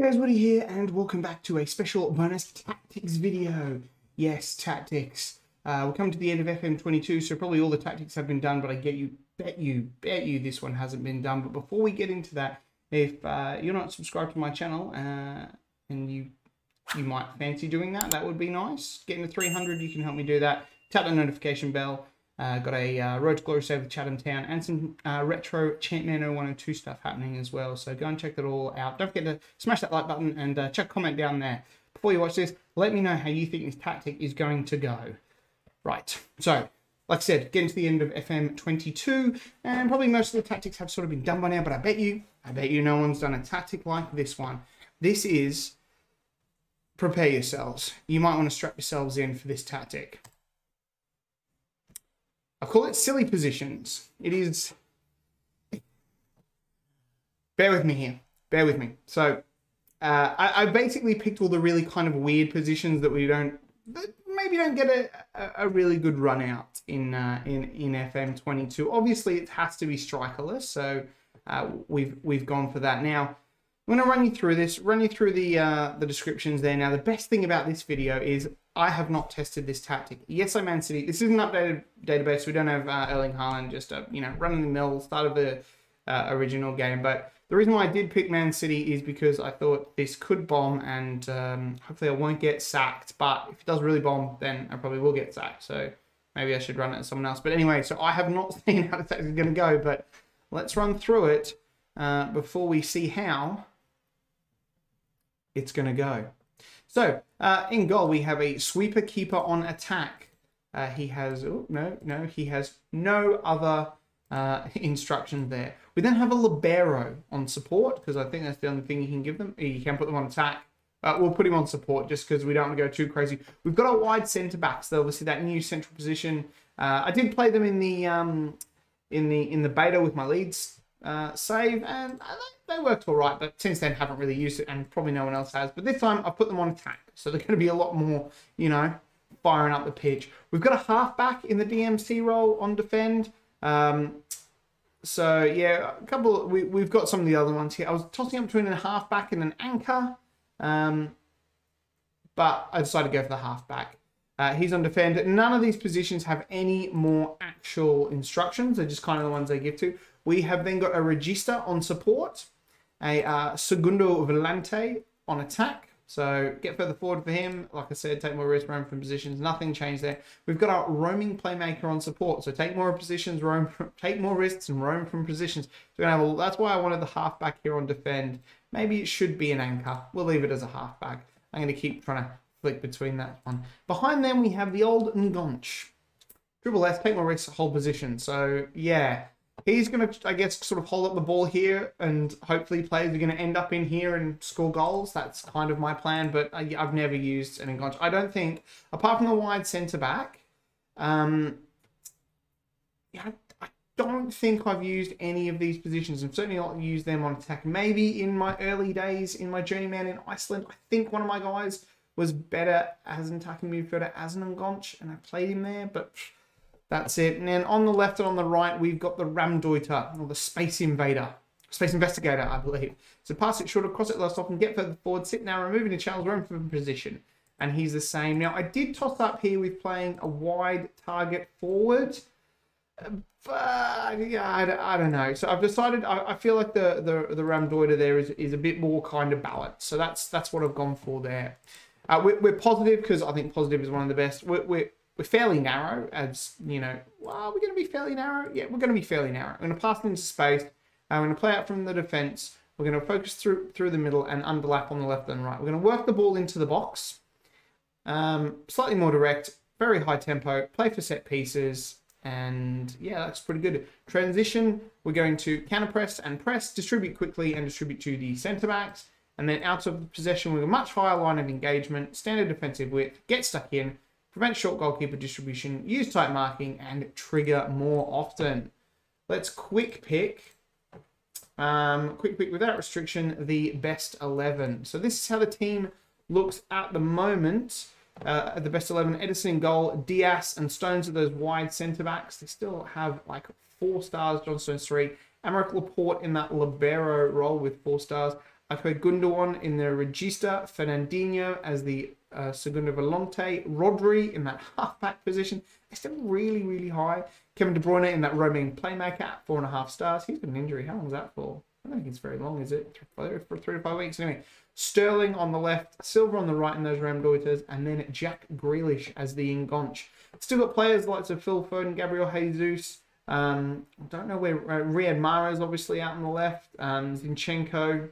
guys, Woody here, and welcome back to a special bonus tactics video. Yes, tactics. Uh, we're coming to the end of FM22, so probably all the tactics have been done, but I get you, bet you, bet you this one hasn't been done. But before we get into that, if uh, you're not subscribed to my channel uh, and you you might fancy doing that, that would be nice. Getting to 300, you can help me do that. Tap the notification bell. Uh, got a uh, Road to Glory save with Chatham Town and some uh, retro Champman 01 and 2 stuff happening as well. So go and check that all out. Don't forget to smash that like button and uh, check comment down there. Before you watch this, let me know how you think this tactic is going to go. Right, so like I said, getting to the end of FM 22, and probably most of the tactics have sort of been done by now, but I bet you, I bet you no one's done a tactic like this one. This is prepare yourselves. You might want to strap yourselves in for this tactic. I call it silly positions. It is. Bear with me here. Bear with me. So, uh, I, I, basically picked all the really kind of weird positions that we don't, that maybe don't get a, a, really good run out in uh, in in FM twenty two. Obviously, it has to be strikerless, so uh, we've we've gone for that. Now, I'm going to run you through this, run you through the uh, the descriptions there. Now, the best thing about this video is I have not tested this tactic. Yes, I'm Man City. This is an updated database. We don't have uh, Erling Haaland, just a you know running the mill start of the uh, original game. But the reason why I did pick Man City is because I thought this could bomb, and um, hopefully I won't get sacked. But if it does really bomb, then I probably will get sacked. So maybe I should run it as someone else. But anyway, so I have not seen how tactic is going to go, but let's run through it uh, before we see how it's going to go. So uh, in goal, we have a sweeper keeper on attack. Uh, he has, oh, no, no, he has no other uh, instructions there. We then have a libero on support because I think that's the only thing you can give them. You can put them on attack. Uh, we'll put him on support just because we don't want to go too crazy. We've got a wide centre back, so obviously that new central position. Uh, I did play them in the um, in the in the beta with my Leeds uh, save, and they, worked all right, but since then haven't really used it, and probably no one else has. But this time I've put them on attack, so they're going to be a lot more, you know, firing up the pitch. We've got a halfback in the DMC role on defend. Um, so yeah, a couple. We we've got some of the other ones here. I was tossing up between a halfback and an anchor, um, but I decided to go for the halfback. Uh, he's on defend. None of these positions have any more actual instructions. They're just kind of the ones they give to. We have then got a Regista on support, a uh, Segundo Volante on attack. So get further forward for him. Like I said, take more risks, roam from positions. Nothing changed there. We've got our roaming playmaker on support. So take more positions, roam, take more risks, and roam from positions. So a, that's why I wanted the halfback here on defend. Maybe it should be an anchor. We'll leave it as a halfback. I'm going to keep trying to flick between that one. Behind them, we have the old Enganche. Dribble left, take more risks, hold position. So yeah, he's going to, I guess, sort of hold up the ball here, and hopefully players are going to end up in here and score goals. That's kind of my plan, but I, have never used an Enganche. I don't think, apart from the wide centre back, um, yeah, I don't think I've used any of these positions. I've certainly not used them on attack. Maybe in my early days in my journeyman in Iceland, I think one of my guys was better as an attacking midfielder as an Enganche, and I played him there, but. That's it. And then on the left and on the right, we've got the Raumdeuter, or the Space Invader. Space Investigator, I believe. So pass it short, cross it less often, get further forward, sit now, removing the channel's room from position. And he's the same. Now, I did toss up here with playing a wide target forward. But, yeah, I, I don't know. So I've decided, I, I feel like the, the, the Raumdeuter there is, is a bit more kind of balanced. So that's that's what I've gone for there. Uh, we're, we're positive because I think positive is one of the best. We're, we're, we're fairly narrow as, you know, well, we're going to be fairly narrow. Yeah, we're going to be fairly narrow. I'm going to pass into space. I'm going to play out from the defense. We're going to focus through through the middle and underlap on the left and right. We're going to work the ball into the box. Um, slightly more direct, very high tempo, play for set pieces, and yeah, that's pretty good. Transition, we're going to counter press and press, distribute quickly and distribute to the centre backs. And then out of the possession with a much higher line of engagement, standard defensive width, get stuck in, prevent short goalkeeper distribution, use tight marking, and trigger more often. Let's quick pick, um, quick pick without restriction, the best 11. So this is how the team looks at the moment. Uh, at the best 11, Ederson goal, Dias and Stones are those wide centre backs. They still have like four stars, John Stones three. Aymeric Laporte in that libero role with four stars. Okay, Gundogan in the Regista, Fernandinho as the uh, Segundo Volante, Rodri in that halfback position. They're still really, really high. Kevin De Bruyne in that roaming playmaker at four and a half stars. He's got an injury. How long is that for? I don't think it's very long, is it? For three to five weeks. Anyway, Sterling on the left, Silva on the right in those Raumdeuters, and then Jack Grealish as the Enganche. Still got players like Phil Foden, Gabriel Jesus. Um, I don't know where uh, Riyad Mahrez obviously out on the left. Um, Zinchenko.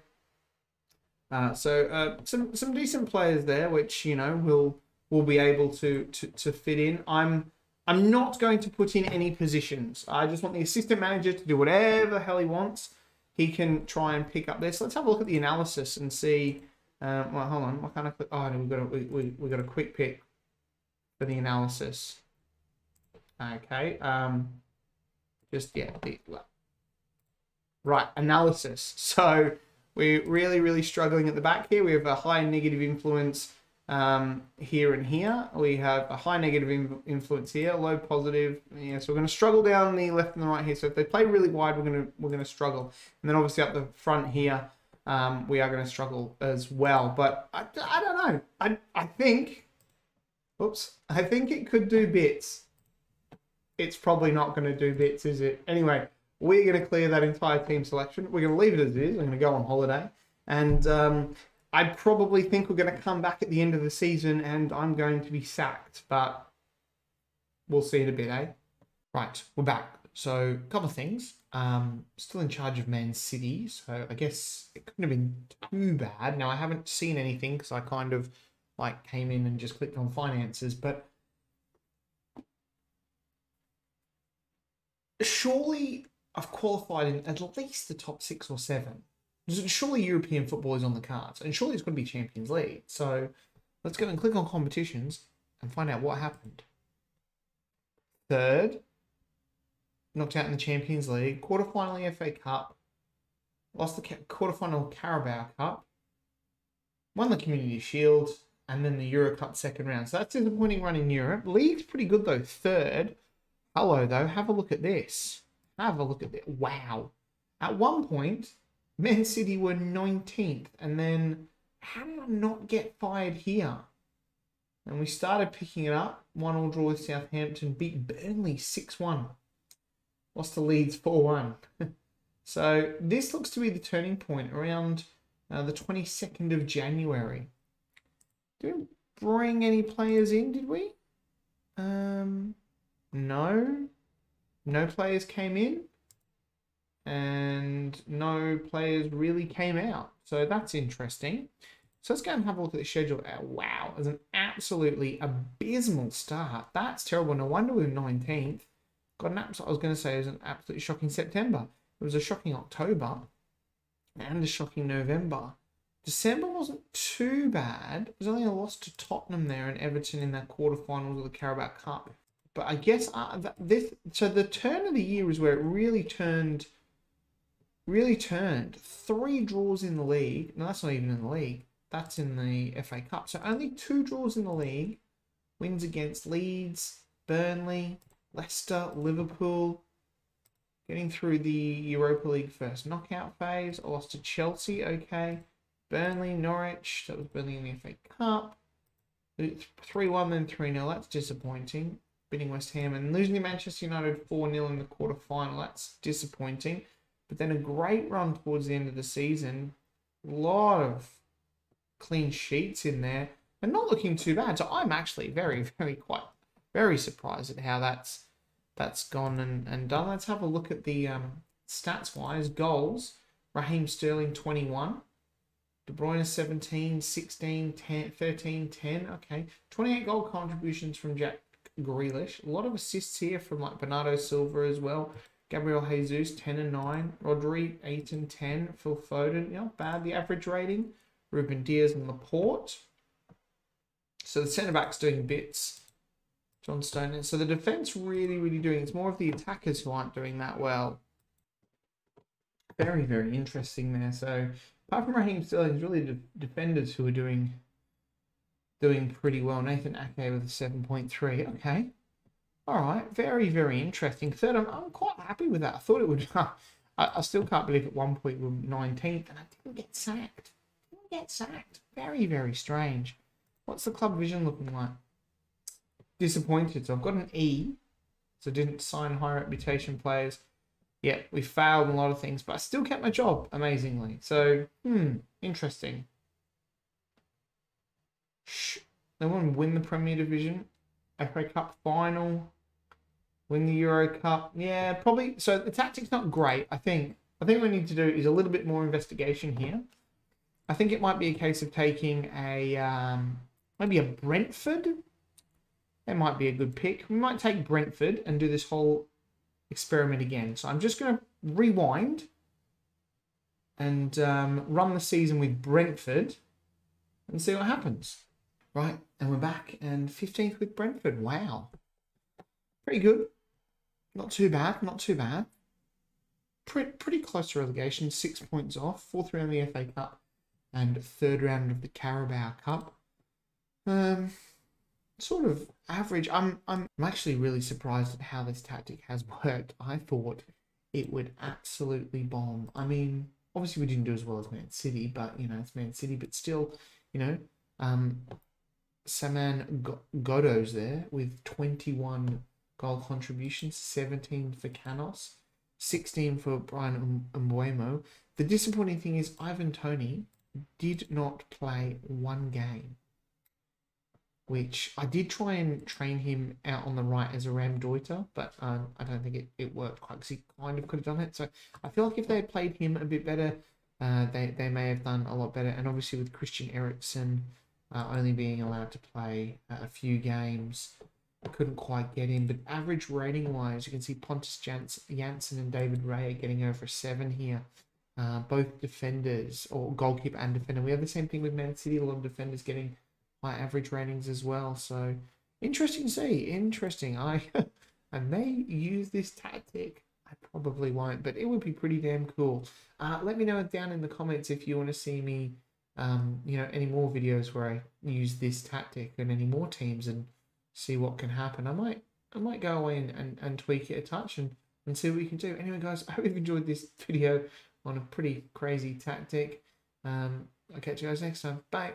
Uh, so uh, some some decent players there, which you know will will be able to, to to fit in. I'm I'm not going to put in any positions. I just want the assistant manager to do whatever the hell he wants. He can try and pick up this. Let's have a look at the analysis and see. Um, well, hold on. What kind of? Oh, no, we've got a we, we we got a quick pick for the analysis. Okay. Um, just yeah. The, right analysis. So we're really, really struggling at the back here. We have a high negative influence um, here and here. We have a high negative influence here, low positive. Yeah, so we're going to struggle down the left and the right here. So if they play really wide, we're going to we're going to struggle. And then obviously up the front here, um, we are going to struggle as well. But I, I don't know. I I think, oops, I think it could do bits. It's probably not going to do bits, is it? Anyway, we're going to clear that entire team selection. We're going to leave it as it is. I'm going to go on holiday. And um, I probably think we're going to come back at the end of the season and I'm going to be sacked. But we'll see in a bit, eh? Right, we're back. So, a couple of things. Um, still in charge of Man City, so I guess it couldn't have been too bad. Now, I haven't seen anything because I kind of like came in and just clicked on finances, but surely I've qualified in at least the top six or seven. Surely European football is on the cards, and surely it's going to be Champions League. So let's go and click on competitions and find out what happened. Third, knocked out in the Champions League, quarterfinal FA Cup, lost the quarterfinal Carabao Cup, won the Community Shield, and then the Euro Cup second round. So that's disappointing run in Europe. League's pretty good though. Third. Hello though. Have a look at this. Have a look at it. Wow. At one point, Man City were 19th, and then how did I not get fired here? And we started picking it up. One all draw with Southampton, beat Burnley 6 1. Lost to Leeds 4 1. so this looks to be the turning point around uh, the 22nd of January. Did we bring any players in, did we? Um, no. No players came in and no players really came out. So that's interesting. So let's go and have a look at the schedule. Uh, wow, it's an absolutely abysmal start. That's terrible. No wonder we are 19th. Got an absolute, I was going to say it was an absolutely shocking September. It was a shocking October and a shocking November. December wasn't too bad. It was only a loss to Tottenham there and Everton in that quarterfinals of the Carabao Cup. But I guess uh, this so the turn of the year is where it really turned really turned. Three draws in the league. No, that's not even in the league. That's in the FA Cup. So only two draws in the league. Wins against Leeds, Burnley, Leicester, Liverpool. Getting through the Europa League first knockout phase. I lost to Chelsea, okay. Burnley, Norwich. That was Burnley in the FA Cup. 3 1 then 3 0. That's disappointing. Beating West Ham and losing to Manchester United 4 0 in the quarter final. That's disappointing. But then a great run towards the end of the season. A lot of clean sheets in there and not looking too bad. So I'm actually very, very quite very surprised at how that's that's gone and, and done. Let's have a look at the um, stats wise. Goals. Raheem Sterling 21. De Bruyne 17, 16, 10, 13, 10. Okay. 28 goal contributions from Jack Grealish. A lot of assists here from like Bernardo Silva as well. Gabriel Jesus, 10 and 9. Rodri, 8 and 10. Phil Foden, not bad, the average rating. Ruben Dias and Laporte. So the centre back's doing bits. John Stone. So the defence really, really doing. It's more of the attackers who aren't doing that well. Very, very interesting there. So apart from Raheem Sterling, it's really the defenders who are doing doing pretty well. Nathan Ake with a 7.3. Okay. All right, very, very interesting. Third, I'm, I'm quite happy with that. I thought it would. I, I still can't believe at one point we were 19th and I didn't get sacked. Didn't get sacked. Very, very strange. What's the club vision looking like? Disappointed. So I've got an E. So didn't sign high reputation players. Yeah, we failed in a lot of things, but I still kept my job, amazingly. So, hmm, interesting. They want to win the Premier Division, FA Cup final, win the Euro Cup. Yeah, probably. So the tactic's not great. I think. I think we need to do is a little bit more investigation here. I think it might be a case of taking a um, maybe a Brentford. That might be a good pick. We might take Brentford and do this whole experiment again. So I'm just going to rewind and um, run the season with Brentford and see what happens. Right, and we're back and 15th with Brentford. Wow. Pretty good. Not too bad, not too bad. Pretty, pretty close to relegation, six points off. Fourth round of the FA Cup and third round of the Carabao Cup. Um, sort of average. I'm I'm actually really surprised at how this tactic has worked. I thought it would absolutely bomb. I mean, obviously we didn't do as well as Man City, but you know it's Man City. But still, you know, um, Saman Ghoddos there with 21 goal contributions, 17 for Canos, 16 for Bryan Mbeumo. The disappointing thing is Ivan Toney did not play one game which I did try and train him out on the right as a Raumdeuter, but um, I don't think it, it worked quite because he kind of could have done it. So I feel like if they had played him a bit better, uh, they, they may have done a lot better. And obviously with Christian Eriksen uh, only being allowed to play a few games, couldn't quite get in. But average rating wise, you can see Pontus Jansson and David Raya getting over seven here. Uh, both defenders or goalkeeper and defender. We have the same thing with Man City. A lot of defenders getting my average ratings as well. So interesting to see. Interesting. I I may use this tactic. I probably won't, but it would be pretty damn cool. Uh, let me know down in the comments if you want to see me, um, you know, any more videos where I use this tactic and any more teams and see what can happen. I might I might go away and, and, and tweak it a touch and, and see what we can do. Anyway, guys, I hope you've enjoyed this video on a pretty crazy tactic. Um, I'll catch you guys next time. Bye.